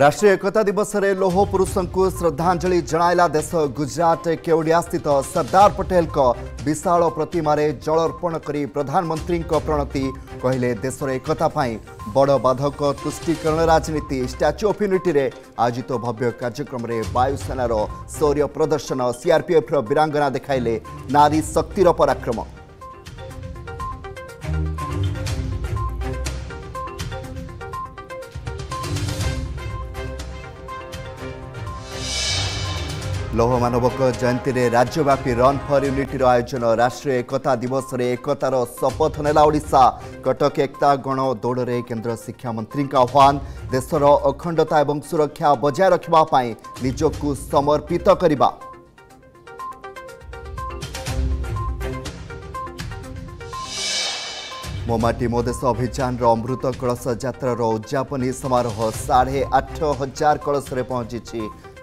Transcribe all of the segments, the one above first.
રાષ્ટ્રીય એકતા દિવસરે લોહ પુરુષଙ୍କୁ ଶ୍ରଦ୍ଧାଞ୍ଜଳି ଜଣାଇଲା ଦେଶ ଗୁଜରାଟ କେଉଡ଼ିଆସ୍ଥିତ ସର୍ଦ୍ଦାର ପଟେଲଙ୍କ ବିଶାଳ ପ୍ରତିମାରେ ଜଳର୍ପଣ କରି ପ୍ରଧାନମନ୍ତ୍ରୀଙ୍କ ପ୍ରଣତି କହିଲେ ଦେଶର ଏକତା ପାଇଁ ବଡ଼ ବାଧକ ତୁଷ୍ଟିକରଣ ରାଜନୀତି ଷ୍ଟାଚ୍ୟୁ ଅଫ୍ ୟୁନିଟିରେ ଆୟୋଜିତ ଭବ୍ୟ କାର୍ଯ୍ୟକ୍ରମରେ ବାୟୁସେନାର ଶୌର୍ଯ୍ୟ ପ୍ରଦର୍ଶନ ସିଆର୍ପିଏଫ୍ର ବୀରାଙ୍ଗନା ଦେଖାଇଲେ ନାରୀ ଶକ୍ତିର ପରାକ୍ରମ ଲୌହ ମାନବଙ୍କ ଜୟନ୍ତୀରେ ରାଜ୍ୟବ୍ୟାପୀ ରନ୍ ଫର୍ ୟୁନିଟିର ଆୟୋଜନ ରାଷ୍ଟ୍ରୀୟ ଏକତା ଦିବସରେ ଏକତାର ଶପଥ ନେଲା ଓଡ଼ିଶା କଟକ ଏକତା ଗଣ ଦୌଡ଼ରେ କେନ୍ଦ୍ର ଶିକ୍ଷାମନ୍ତ୍ରୀଙ୍କ ଆହ୍ୱାନ ଦେଶର ଅଖଣ୍ଡତା ଏବଂ ସୁରକ୍ଷା ବଜାୟ ରଖିବା ପାଇଁ ନିଜକୁ ସମର୍ପିତ କରିବା ମୋ ମାଟି ମୋ ଦେଶ ଅଭିଯାନର ଅମୃତ କଳସ ଯାତ୍ରାର ଉଦ୍ଯାପନୀ ସମାରୋହ ସାଢ଼େ ଆଠ ହଜାର କଳସରେ ପହଞ୍ଚିଛି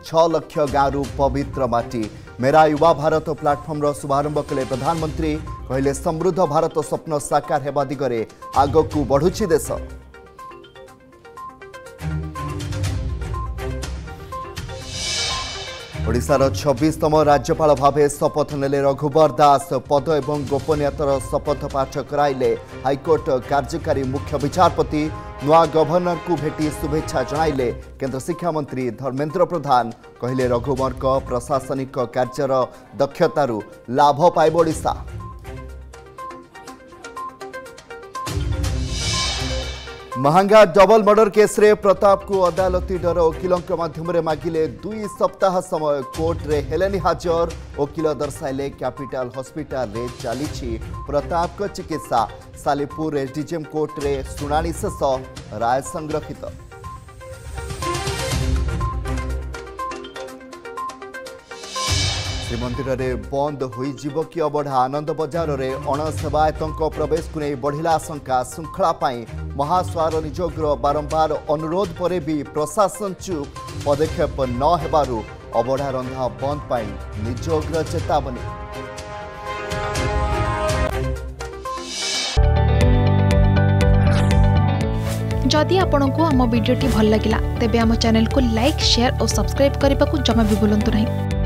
છ લક્ષ ગાંરુ પવિત્ર માટી મેરા યુવા ભારત પ્લાટફર્મર શુભારંભ કલે પ્રધાનમંત્રી કહેલે સમૃદ્ધ ભારત સ્વપ્ન સાકાર હેવા દિગરે આગકુ બઢુଛି દેશ ଓଡ଼ିଶାର ଛବିଶତମ ରାଜ୍ୟପାଳ ଭାବେ ଶପଥ ନେଲେ ରଘୁବର ଦାସ ପଦ ଏବଂ ଗୋପନୀୟତାର ଶପଥ ପାଠ କରାଇଲେ ହାଇକୋର୍ଟ କାର୍ଯ୍ୟକାରୀ ମୁଖ୍ୟ ବିଚାରପତି ନୂଆ ଗଭର୍ଣ୍ଣରଙ୍କୁ ଭେଟି ଶୁଭେଚ୍ଛା ଜଣାଇଲେ କେନ୍ଦ୍ର ଶିକ୍ଷାମନ୍ତ୍ରୀ ଧର୍ମେନ୍ଦ୍ର ପ୍ରଧାନ କହିଲେ ରଘୁବରଙ୍କ ପ୍ରଶାସନିକ କାର୍ଯ୍ୟର ଦକ୍ଷତାରୁ ଲାଭ ପାଇବ Odisha Mahanga double murder case रे प्रताप को अदालती डर वकिलों वकिल मागिले दुई सप्ताह समय कोर्टे हेलेन हाजर वकिल दर्शाइले कैपिटाल हस्पिटाल चली प्रताप चिकित्सा सालीपुर एसडीजेएम कोर्टे शुणा शेष राय संरक्षित ଶ୍ରୀମନ୍ଦିରରେ ବନ୍ଦ ହୋଇଯିବ କି ଅବଢ଼ା ଆନନ୍ଦ ବଜାରରେ ଅଣସେବାୟତଙ୍କ ପ୍ରବେଶକୁ ନେଇ ବଢ଼ିଲା ଆଶଙ୍କା ଶୃଙ୍ଖଳା ପାଇଁ ମହାସ୍ୱାର ନିଯୋଗର ବାରମ୍ବାର ଅନୁରୋଧ ପରେ ବି ପ୍ରଶାସନ ଚୁପ୍ ପଦକ୍ଷେପ ନ ହେବାରୁ ଅବଢ଼ା ରନ୍ଧା ବନ୍ଦ ପାଇଁ ନିଯୋଗର ଚେତାବନୀ जदि आपण को आम भिडी भल लगा तेब आम चेल्क लाइक सेयार और सब्सक्राइब करने को जमा भी बुलां नहीं